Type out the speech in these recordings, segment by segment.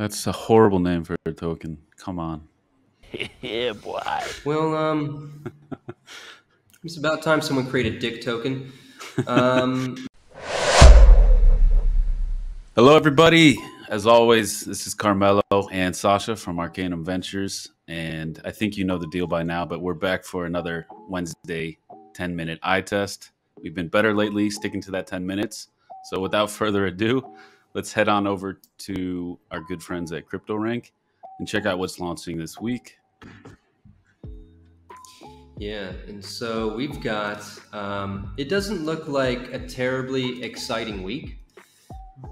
That's a horrible name for a token. Come on. yeah, boy. Well, um, it's about time someone created Dick Token. Um, Hello, everybody. As always, this is Carmelo and Sasha from Arcanum Ventures. And I think you know the deal by now, but we're back for another Wednesday 10 minute eye test. We've been better lately, sticking to that 10 minutes. So without further ado, let's head on over to our good friends at CryptoRank and check out what's launching this week. yeah, and so we've got, um, it doesn't look like a terribly exciting week,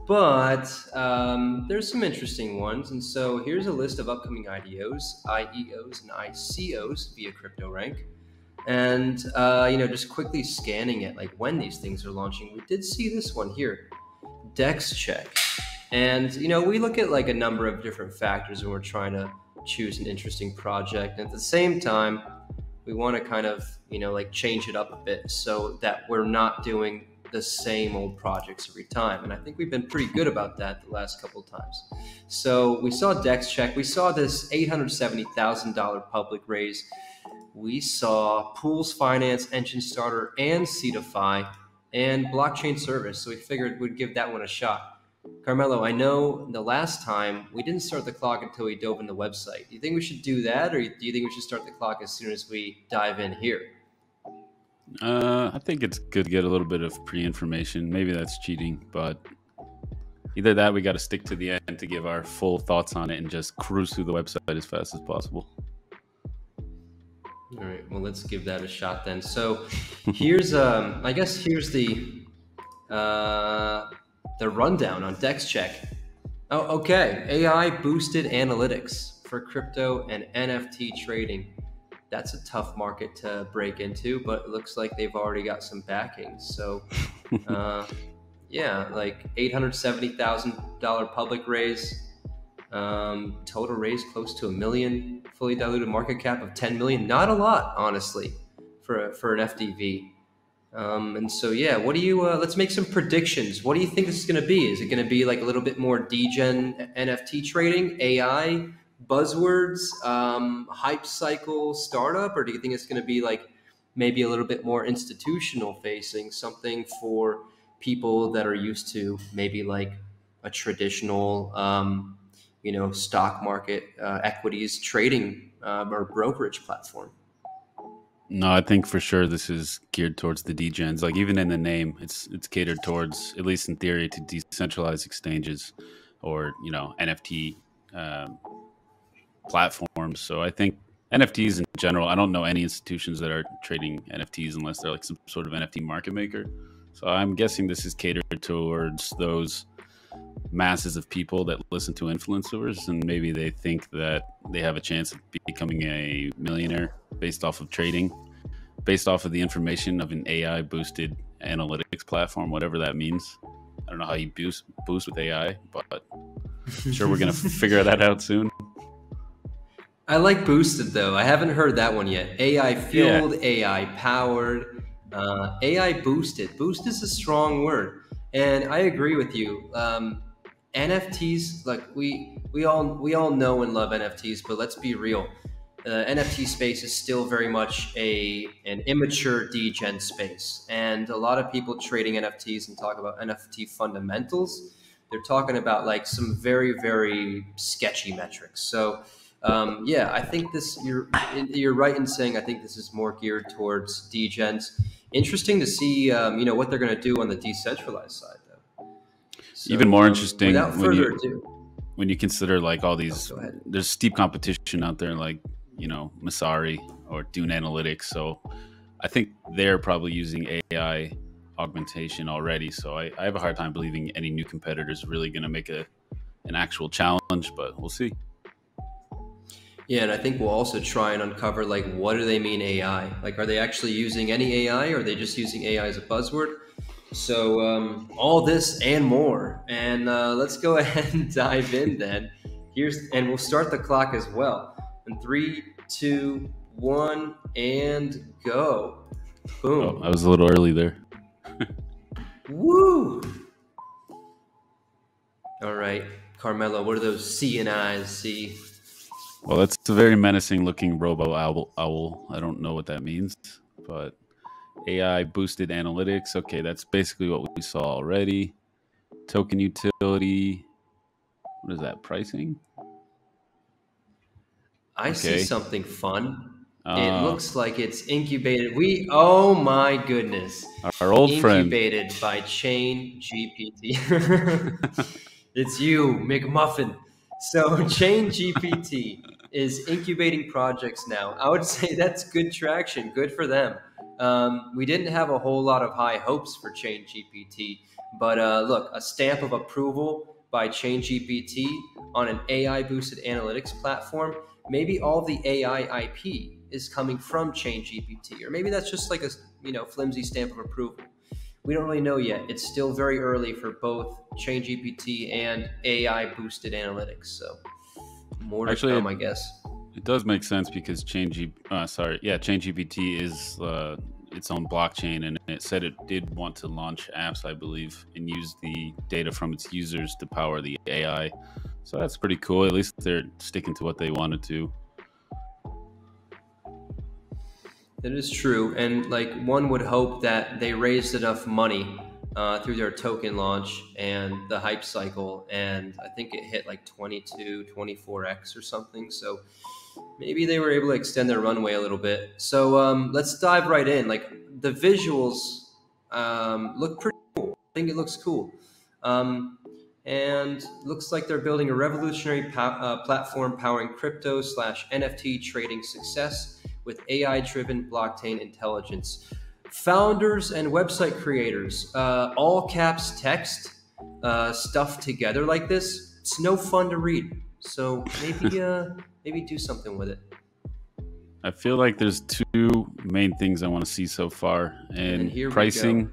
but um, there's some interesting ones. And so here's a list of upcoming IDOs, IEOs, and ICOs via CryptoRank. And, uh, you know, just quickly scanning it, like when these things are launching, we did see this one here, DexCheck. And, you know, we look at like a number of different factors when we're trying to choose an interesting project. And at the same time, we want to kind of, you know, like change it up a bit so that we're not doing the same old projects every time. And I think we've been pretty good about that the last couple of times. So we saw DexCheck. We saw this $870,000 public raise. We saw Poolz Finance, Enjinstarter, and Seedify, and Blockchain Service. So we figured we'd give that one a shot. Carmelo, I know the last time we didn't start the clock until we dove in the website. Do you think we should do that, or do you think we should start the clock as soon as we dive in here? Uh, I think it's good to get a little bit of pre information. Maybe that's cheating, but either that we got to stick to the end to give our full thoughts on it and just cruise through the website as fast as possible. All right, well, let's give that a shot then. So, here's, um, I guess, here's the uh, the rundown on DexCheck. Oh, okay. AI boosted analytics for crypto and NFT trading. That's a tough market to break into, but it looks like they've already got some backing. So, uh, yeah, like eight hundred seventy thousand dollar public raise, um, total raise close to a million, fully diluted market cap of ten million. Not a lot, honestly, for a, for an FDV. Um, and so, yeah, what do you? Uh, let's make some predictions. What do you think this is going to be? Is it going to be like a little bit more degen NFT trading, AI buzzwords, um, hype cycle, startup, or do you think it's going to be like maybe a little bit more institutional facing, something for people that are used to maybe like a traditional, um, you know, stock market uh, equities trading um, or brokerage platform? No, I think for sure this is geared towards the degens. Like even in the name, it's it's catered towards, at least in theory, to decentralized exchanges or you know NFT um, platforms. So I think NFTs in general. I don't know any institutions that are trading NFTs unless they're like some sort of NFT market maker. So I'm guessing this is catered towards those masses of people that listen to influencers and maybe they think that they have a chance of becoming a millionaire based off of trading based off of the information of an AI boosted analytics platform whatever that means I don't know how you boost boost with AI but I'm sure we're going to figure that out soon I like boosted though. I haven't heard that one yet. AI fueled, yeah. AI powered, uh, AI boosted. Boost is a strong word, and I agree with you. Um, NFTs, like we we all we all know and love NFTs, but let's be real. The NFT space is still very much a an immature degen space, and a lot of people trading NFTs and talk about NFT fundamentals. They're talking about like some very very sketchy metrics. So um, yeah, I think this you're you're right in saying I think this is more geared towards degens. Interesting to see um, you know what they're going to do on the decentralized side. So, Even more interesting when you, ado, when you consider like all these, oh, there's steep competition out there, like you know Messari or Dune Analytics. So I think they're probably using AI augmentation already. So I, I have a hard time believing any new competitor is really going to make a an actual challenge, but we'll see. Yeah, and I think we'll also try and uncover like what do they mean AI? Like, are they actually using any AI, or are they just using AI as a buzzword? So, um, all this and more. And uh, let's go ahead and dive in then. Here's, and we'll start the clock as well. In three, two, one, and go. Boom. Oh, I was a little early there. Woo! All right. Carmelo, what are those C and I's see? Well, that's a very menacing looking robo owl. owl. I don't know what that means, but AI boosted analytics. Okay, that's basically what we saw already. Token utility. What is that? Pricing? I see something fun. it Uh, looks like it's incubated. We oh my goodness. our old friend. incubated by ChainGPT. it's you, McMuffin. So ChainGPT is incubating projects now. I would say that's good traction. Good for them. Um, we didn't have a whole lot of high hopes for ChainGPT, but uh, look, a stamp of approval by ChainGPT on an AI boosted analytics platform. Maybe all the AI IP is coming from ChainGPT, or maybe that's just like a you know flimsy stamp of approval. We don't really know yet. It's still very early for both ChainGPT and AI boosted analytics. So more to Actually, come, I guess. It does make sense because ChainG, uh, sorry, yeah, ChainGPT is uh, its own blockchain, and it said it did want to launch apps, I believe, and use the data from its users to power the AI. So that's pretty cool. At least they're sticking to what they wanted to. That is true, and like one would hope that they raised enough money uh, through their token launch and the hype cycle, and I think it hit like 22, 24x or something. So maybe they were able to extend their runway a little bit. So um, let's dive right in. Like the visuals um, look pretty cool. I think it looks cool. Um, and looks like they're building a revolutionary uh, platform powering crypto slash NFT trading success with AI driven blockchain intelligence. Founders and website creators, uh, all caps text uh, stuff together like this, it's no fun to read. So maybe uh, maybe do something with it. I feel like there's two main things I want to see so far, And and pricing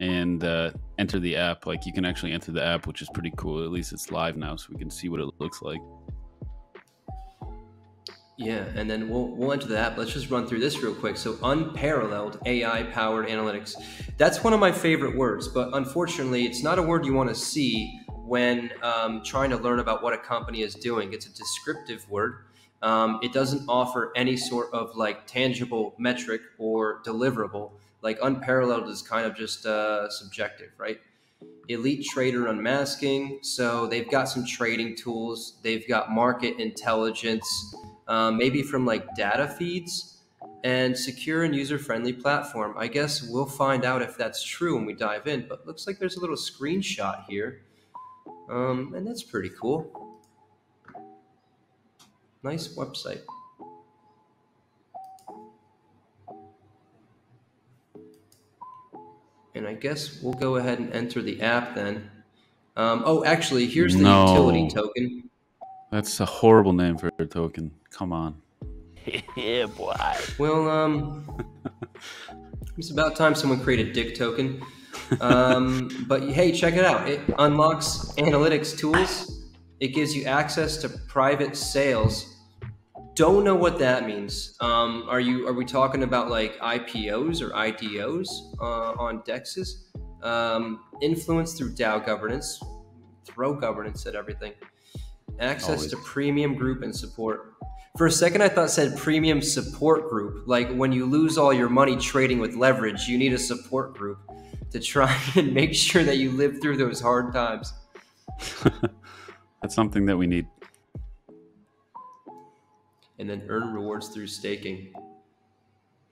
and uh, enter the app. Like you can actually enter the app, which is pretty cool. At least it's live now, so we can see what it looks like. Yeah, and then we'll we'll enter the app. Let's just run through this real quick. So unparalleled AI powered analytics. That's one of my favorite words, but unfortunately, it's not a word you want to see when um, trying to learn about what a company is doing. It's a descriptive word. Um, it doesn't offer any sort of like tangible metric or deliverable. Like unparalleled is kind of just uh, subjective, right? Elite Trader Unmasking. So they've got some trading tools. They've got market intelligence um, maybe from like data feeds and secure and user friendly platform. I guess we'll find out if that's true when we dive in, but looks like there's a little screenshot here. Um, and that's pretty cool. Nice website. And I guess we'll go ahead and enter the app then. Um, oh, actually, here's the No. utility token. That's a horrible name for a token. Come on. yeah, boy. Well, um, it's about time someone created dick token. Um, but hey, check it out. It unlocks analytics tools. It gives you access to private sales. Don't know what that means. Um, are you are we talking about like IPOs or IDOs uh, on dexes? Um, influence through DAO governance. Throw governance at everything. Access Always. to premium group and support. For a second, I thought it said premium support group. Like when you lose all your money trading with leverage, you need a support group to try and make sure that you live through those hard times. That's something that we need. And then earn rewards through staking.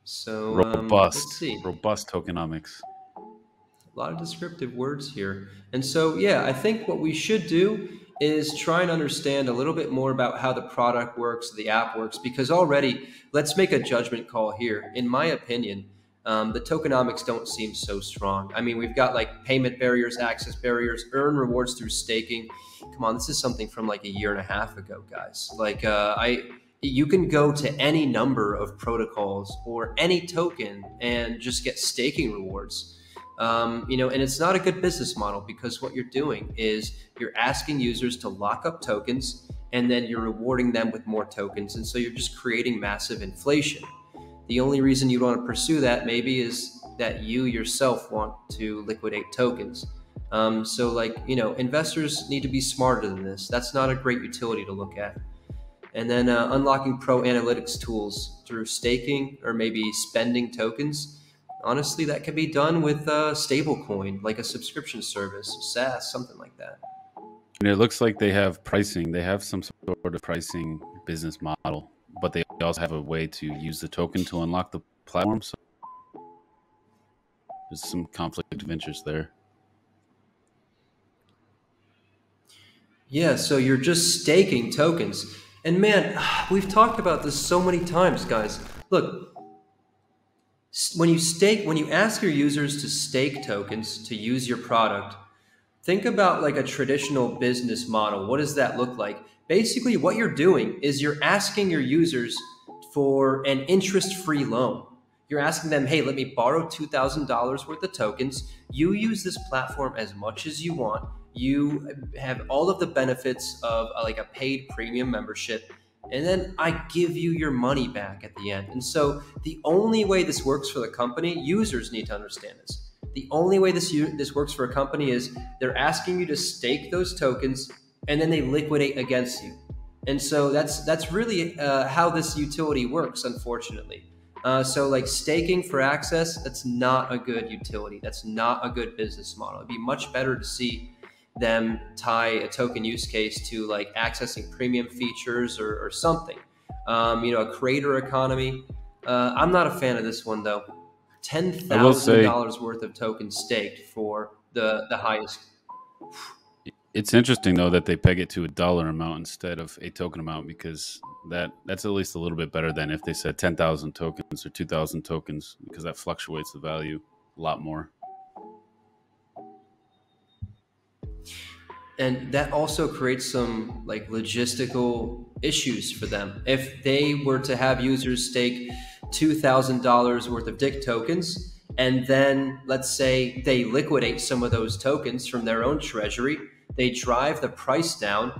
So um, Robust, see. robust tokenomics. a lot of descriptive words here. And so, yeah, I think what we should do is try and understand a little bit more about how the product works, the app works, because already, let's make a judgment call here. In my opinion, um, the tokenomics don't seem so strong. I mean, we've got like payment barriers, access barriers, earn rewards through staking. Come on, this is something from like a year and a half ago, guys. Like, uh, I. You can go to any number of protocols or any token and just get staking rewards um, you know and it's not a good business model because what you're doing is you're asking users to lock up tokens and then you're rewarding them with more tokens and so you're just creating massive inflation the only reason you'd want to pursue that maybe is that you yourself want to liquidate tokens Um, so, like, you know, investors need to be smarter than this. That's not a great utility to look at. And then uh, unlocking pro analytics tools through staking or maybe spending tokens. Honestly, that can be done with a stablecoin, like a subscription service, SaaS, something like that. And it looks like they have pricing. They have some sort of pricing business model, but they also have a way to use the token to unlock the platform. So there's some conflict of interest there. Yeah, so you're just staking tokens. And man, we've talked about this so many times, guys. Look, when you stake, when you ask your users to stake tokens to use your product, think about like a traditional business model. What does that look like? Basically, what you're doing is you're asking your users for an interest free loan. You're asking them, hey, let me borrow $2,000 worth of tokens. You use this platform as much as you want you have all of the benefits of uh, like a paid premium membership and then I give you your money back at the end. And so the only way this works for the company, users need to understand this. The only way this this works for a company is they're asking you to stake those tokens and then they liquidate against you. And so that's that's really uh, how this utility works, unfortunately. Uh, so like staking for access, that's not a good utility. That's not a good business model. It'd be much better to see them tie a token use case to like accessing premium features or, or something. Um, you know, a creator economy. Uh, I'm not a fan of this one though. Ten thousand dollars worth of tokens staked for the the highest. It's interesting though that they peg it to a dollar amount instead of a token amount because that that's at least a little bit better than if they said ten thousand tokens or two thousand tokens because that fluctuates the value a lot more. and that also creates some like logistical issues for them if they were to have users stake $2000 worth of dick tokens and then let's say they liquidate some of those tokens from their own treasury they drive the price down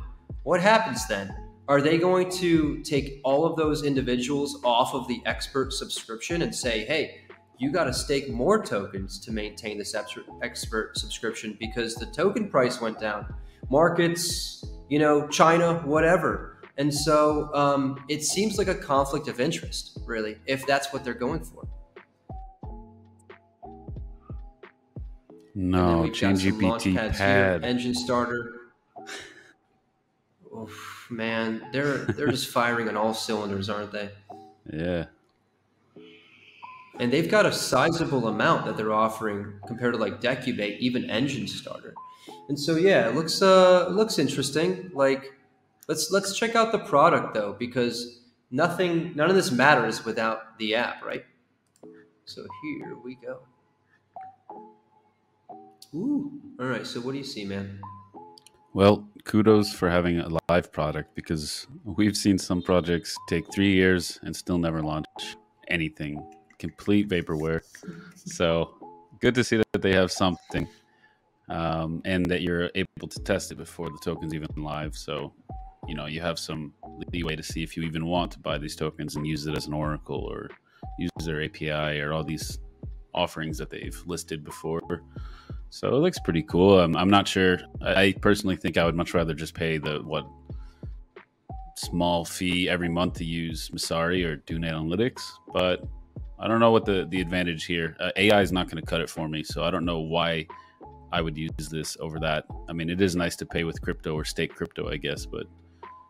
what happens then are they going to take all of those individuals off of the expert subscription and say hey you got to stake more tokens to maintain this expert subscription because the token price went down markets, you know, China, whatever. And so um, it seems like a conflict of interest, really, if that's what they're going for. No, ChainGPT pad Enjinstarter. Oof, man, they're they're just firing on all cylinders, aren't they? Yeah. And they've got a sizable amount that they're offering compared to like Decubate, even Enjinstarter. And so yeah, it looks uh it looks interesting. Like let's let's check out the product though because nothing none of this matters without the app, right? So here we go. Ooh. All right, so what do you see, man? Well, kudos for having a live product because we've seen some projects take 3 years and still never launch anything. Complete vaporware. So, good to see that they have something um, and that you're able to test it before the token's even live. So, you know, you have some leeway to see if you even want to buy these tokens and use it as an oracle or use their API or all these offerings that they've listed before. So it looks pretty cool. I'm, I'm not sure. I, personally think I would much rather just pay the what small fee every month to use Messari or Dune Analytics, but I don't know what the the advantage here. Uh, AI is not going to cut it for me, so I don't know why I would use this over that. I mean, it is nice to pay with crypto or stake crypto, I guess, but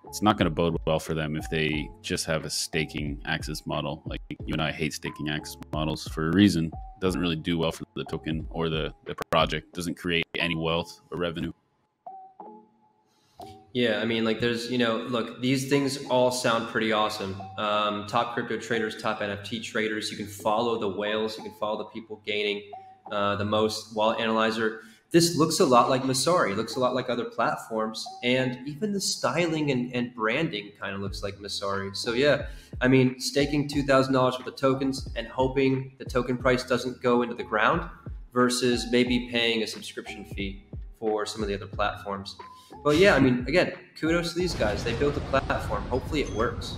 it's not going to bode well for them if they just have a staking access model. Like you and I hate staking access models for a reason. It doesn't really do well for the token or the, the project. It doesn't create any wealth or revenue. Yeah, I mean, like, there's, you know, look, these things all sound pretty awesome. Um, top crypto traders, top NFT traders. You can follow the whales. You can follow the people gaining uh, the most wallet analyzer this looks a lot like Messari, looks a lot like other platforms, and even the styling and, and branding kind of looks like Messari. So yeah, I mean, staking two thousand dollars for the tokens and hoping the token price doesn't go into the ground, versus maybe paying a subscription fee for some of the other platforms. But yeah, I mean, again, kudos to these guys. They built a platform. Hopefully, it works.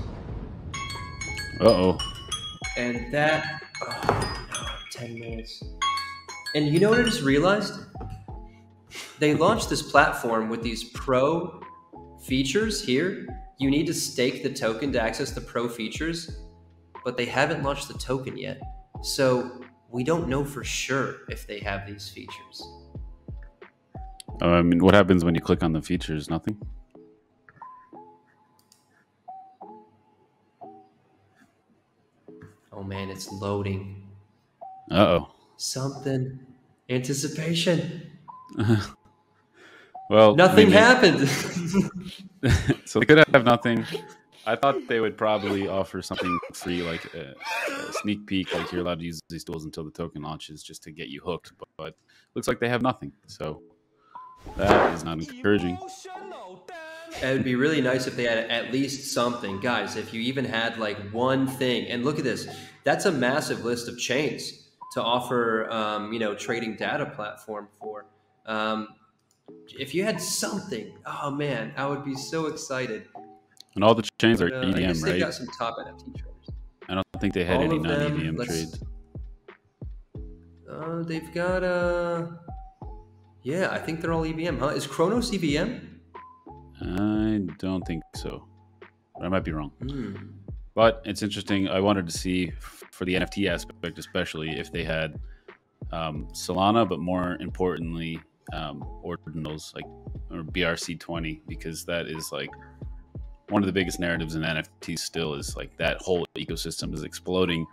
Uh oh. And that, oh, no, ten minutes. And you know what I just realized? They launched this platform with these pro features here. You need to stake the token to access the pro features, but they haven't launched the token yet. So we don't know for sure if they have these features. Uh, I mean, what happens when you click on the features? Nothing. Oh man, it's loading. Uh oh. Something. Anticipation. Well, Nothing maybe- happened. so they could have nothing. I thought they would probably offer something free, like a, a sneak peek, like you're allowed to use these tools until the token launches, just to get you hooked. But, but looks like they have nothing. So that is not encouraging. It would be really nice if they had at least something. Guys, if you even had like one thing, and look at this, that's a massive list of chains to offer, um, you know, trading data platform for. Um, if you had something, oh man, I would be so excited. And all the chains are Uh, I guess EVM, they've got some top NFT traders. I don't think they had all any non EVM trades. Uh, they've got uh, yeah, I think they're all EVM, huh? Is Chronos E EVM? I don't think so. But I might be wrong. Hmm. But it's interesting. I wanted to see for the NFT aspect, especially if they had um, Solana, but more importantly, um, ordinals like or BRC20, because that is like one of the biggest narratives in NFTs. Still, is like that whole ecosystem is exploding.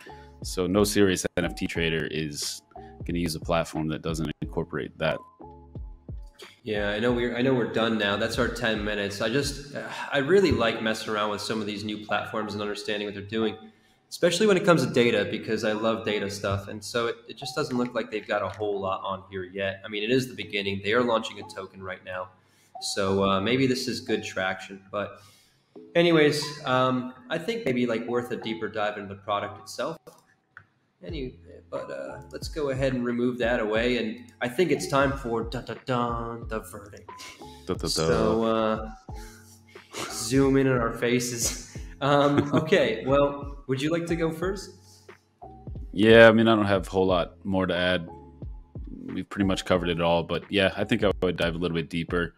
So no serious NFT trader is going to use a platform that doesn't incorporate that. Yeah, I know we're I know we're done now. That's our ten minutes. I just I really like messing around with some of these new platforms and understanding what they're doing, especially when it comes to data because I love data stuff. And so it, it just doesn't look like they've got a whole lot on here yet. I mean, it is the beginning. They are launching a token right now, so uh, maybe this is good traction. But anyways, um, I think maybe like worth a deeper dive into the product itself. Any, but uh, let's go ahead and remove that away. And I think it's time for dun, dun, dun, the verdict. Da, da, da. So uh, zoom in on our faces. Um, okay, well, would you like to go first? Yeah, I mean, I don't have a whole lot more to add. We've pretty much covered it all, but yeah, I think I would dive a little bit deeper.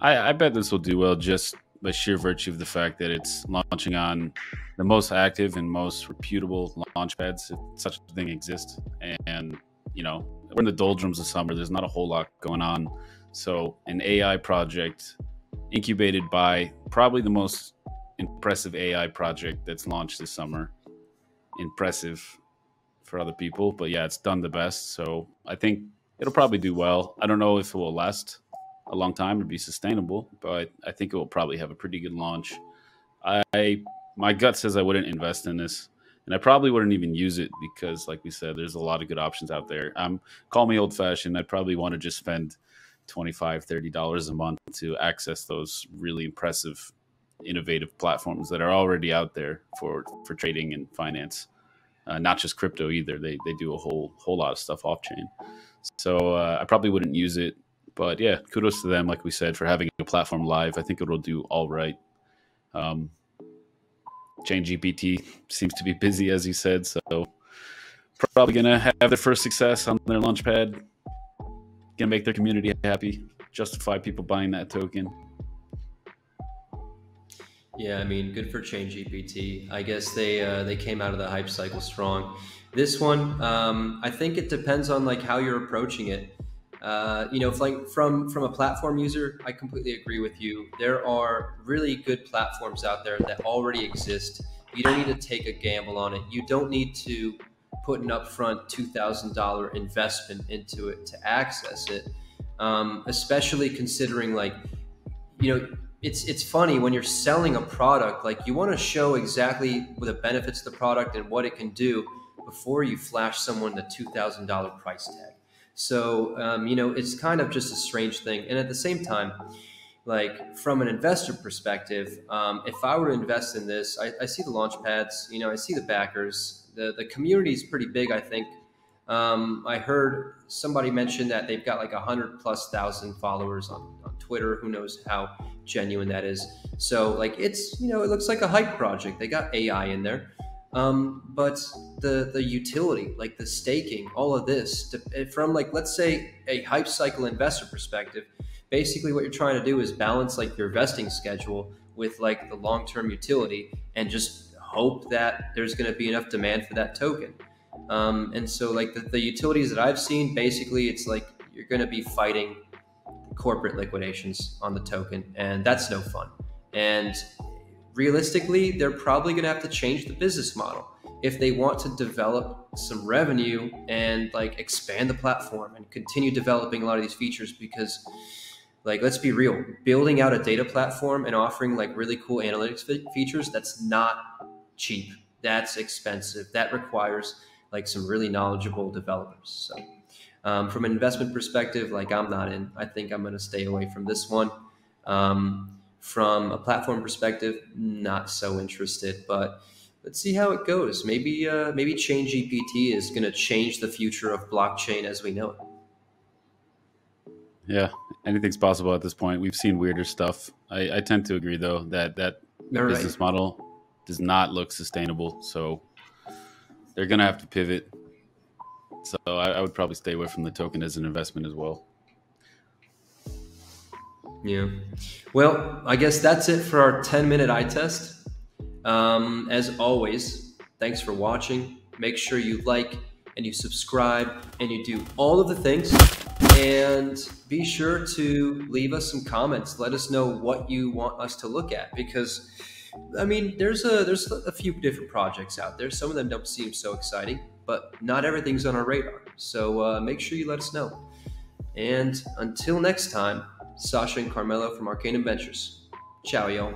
I, I bet this will do well just by sheer virtue of the fact that it's launching on the most active and most reputable launch pads, if such a thing exists. And, you know, we're in the doldrums of summer. There's not a whole lot going on. So, an AI project incubated by probably the most impressive AI project that's launched this summer. Impressive for other people, but yeah, it's done the best. So I think it'll probably do well. I don't know if it will last a long time or be sustainable, but I think it will probably have a pretty good launch. I my gut says I wouldn't invest in this, and I probably wouldn't even use it because, like we said, there's a lot of good options out there. Um, call me old fashioned. I'd probably want to just spend 25 30 dollars a month to access those really impressive innovative platforms that are already out there for for trading and finance uh, not just crypto either. They they do a whole whole lot of stuff off chain. So uh, I probably wouldn't use it, but yeah, kudos to them. Like we said, for having a platform live. I think it'll do all right. Um, ChainGPT seems to be busy, as you said, so probably gonna have their first success on their launchpad. Gonna make their community happy, justify people buying that token. Yeah, I mean, good for ChainGPT. I guess they uh, they came out of the hype cycle strong. This one, um, I think it depends on like how you're approaching it. Uh, you know, like from from a platform user, I completely agree with you. There are really good platforms out there that already exist. You don't need to take a gamble on it. You don't need to put an upfront two thousand dollar investment into it to access it. Um, especially considering like, you know, it's it's funny when you're selling a product like you want to show exactly the benefits of the product and what it can do before you flash someone the $2000 price tag. So um, you know it's kind of just a strange thing. And at the same time like from an investor perspective um, if i were to invest in this I, I see the launch pads you know i see the backers. The, the community is pretty big i think. Um, i heard somebody mention that they've got like a hundred plus thousand followers on twitter who knows how genuine that is. So like it's you know it looks like a hype project. They got AI in there, um, but the the utility, like the staking, all of this to, from like let's say a hype cycle investor perspective, basically what you're trying to do is balance like your vesting schedule with like the long-term utility and just hope that there's going to be enough demand for that token. Um, and so like the, the utilities that I've seen, basically it's like you're going to be fighting corporate liquidations on the token, and that's no fun. And realistically, they're probably going to have to change the business model if they want to develop some revenue and like expand the platform and continue developing a lot of these features because like let's be real building out a data platform and offering like really cool analytics features that's not cheap. That's expensive. That requires like some really knowledgeable developers so um, from an investment perspective like i'm not in i think i'm going to stay away from this one um, from a platform perspective not so interested but let's see how it goes. Maybe uh, maybe ChainGPT is going to change the future of blockchain as we know it. Yeah, anything's possible at this point. We've seen weirder stuff. I, I tend to agree though that that All business right. model does not look sustainable. So they're going to have to pivot. So I, I would probably stay away from the token as an investment as well. Yeah. Well, I guess that's it for our 10 minute eye test. Um, as always, thanks for watching. Make sure you like and you subscribe and you do all of the things. And be sure to leave us some comments. Let us know what you want us to look at because I mean, there's a there's a few different projects out there. Some of them don't seem so exciting, but not everything's on our radar. So uh, make sure you let us know. And until next time, Sasha and Carmelo from Arcanum Ventures. Ciao, y'all.